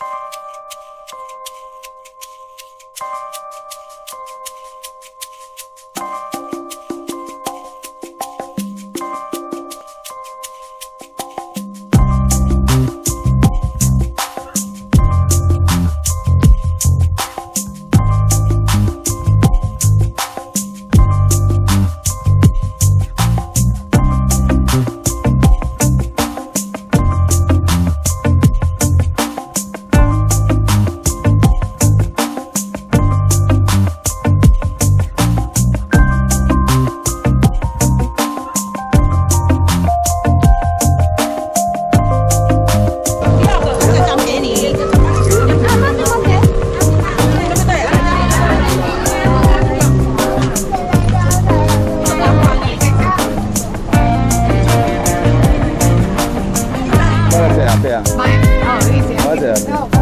对啊，对啊，我这。